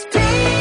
It's pain